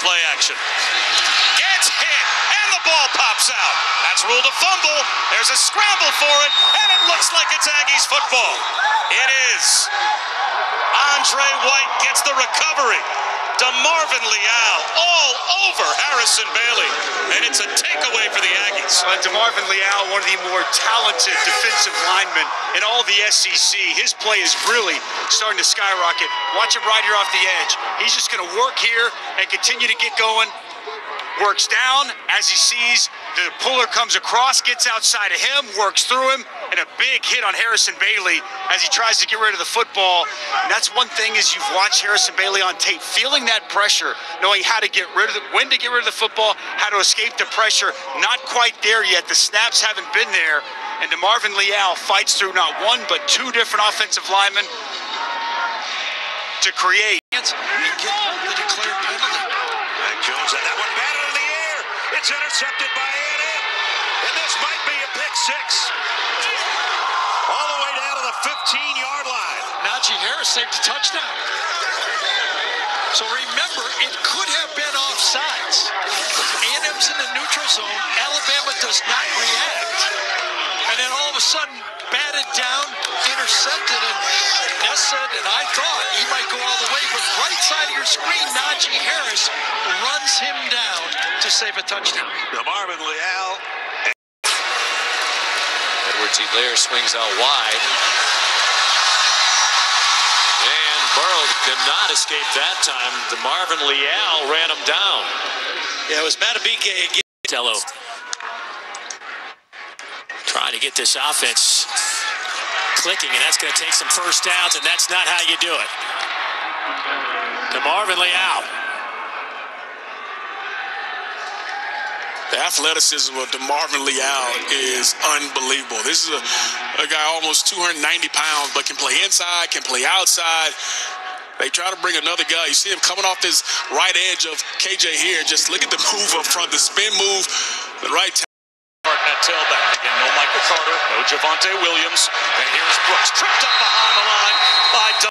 play action. Gets hit, and the ball pops out. That's ruled a fumble. There's a scramble for it, and it looks like it's Aggies football. It is. Andre White gets the recovery. DeMarvin Leal all over Harrison Bailey. And it's a takeaway for the Aggies. Uh, DeMarvin Leal, one of the more talented defensive linemen in all the SEC. His play is really starting to skyrocket. Watch him right here off the edge. He's just going to work here and continue to get going works down as he sees the puller comes across, gets outside of him, works through him, and a big hit on Harrison Bailey as he tries to get rid of the football. And that's one thing is you've watched Harrison Bailey on tape, feeling that pressure, knowing how to get rid of the, when to get rid of the football, how to escape the pressure. Not quite there yet. The snaps haven't been there. And DeMarvin Leal fights through not one but two different offensive linemen to create. And get the declared penalty. Mac Jones, and that one batted in the air. It's intercepted by A&M. And this might be a pick six. All the way down to the 15-yard line. Najee Harris saved a touchdown. So remember, it could have been offsides. A&M's in the neutral zone. Alabama does not react. And then all of a sudden, batted down, intercepted, and Ness said, and I thought he might go all the way, but right side of your screen, Najee Harris runs him down to save a touchdown. DeMarvin Leal. Edwards Helaire swings out wide. And Burrow could not escape that time. DeMarvin Leal ran him down. Yeah, it was Madubuike again. Tello trying to get this offense clicking, and that's going to take some first downs, and that's not how you do it. DeMarvin Leal. The athleticism of DeMarvin Leal is unbelievable. This is a, a guy almost 290 pounds, but can play inside, can play outside. They try to bring another guy. You see him coming off this right edge of KJ here. Just look at the move up front, the spin move, the right at tailback. Again, no Michael Carter, no Javonte Williams. And here's Brooks, tripped up behind the line by